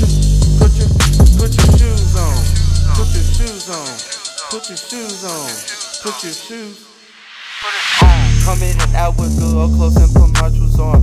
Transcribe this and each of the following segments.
put your, put your shoes on. Put your shoes on. Put your shoes on. Put your shoes. Coming an hour ago, close and put my shoes on.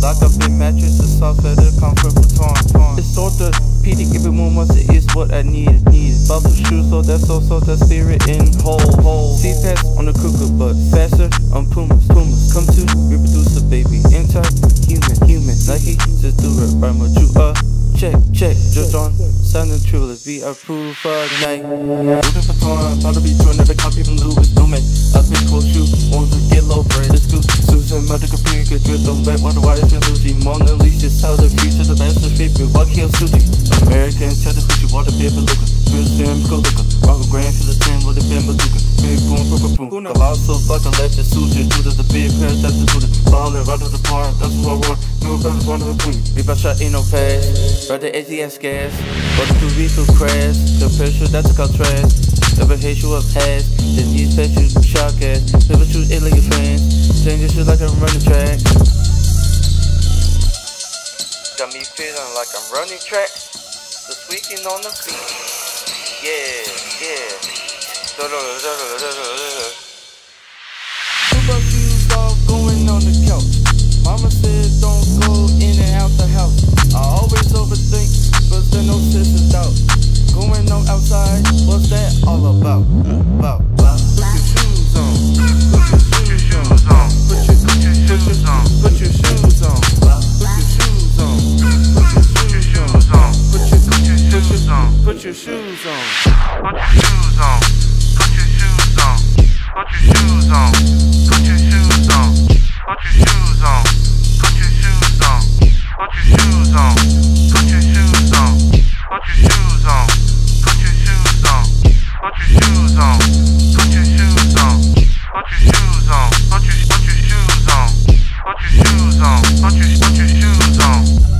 Lock up in mattress, the software, the comfort return. It's orthopedic, every moment it is what I need. need. Bubble shoes, so that's also the spirit in whole. whole. CPAPs on the cooker, but faster on Pumas. Pumas, come to reproduce a baby. Anti human, human. Nike, just do it right, my you up. Check, check, just on. Sounding truly, be approved for night. Looking for torn, thought to be true, never copy from Louis Newman. A big cool shoe, want to get low bread, it's good. Susan, mother, computer, get drip, don't bet, wonder why it's Lucy. Mona Lisa, tell the future, the best of favorite, what kills Susie. American, tell the future, water, paper, looker. Real Sam, go looker. Rock a grand, feel the ten, with the bend, bazooka. Big boom, boom, boom, boom. Colossal, fucking let your sushi, do the ballin', right to the park, that's what I want. No brothers, one of the queen. If I shot, ain't no pass. Brother, ATS gas. But the vehicle crash. The pressure, that's a contrast. Never hate you up past. Then these pets you shock ass. Never shoot it like your friends. Change your shit like I'm running track. Got me feeling like I'm running track. The squeaking on the feet. Yeah, yeah. the couch. Mama said don't go in and out the house. I always overthink, but then no sisters out. Going on outside, what's that all about? About, about. Put your shoes on. Put your shoes on. Put your, put your shoes on. Put your shoes on. Put your shoes on. Put your shoes on. Put your. Put your shoes on. Put your shoes on. Put your shoes on. Put your shoes on. Put your on, put your, put your shoes on.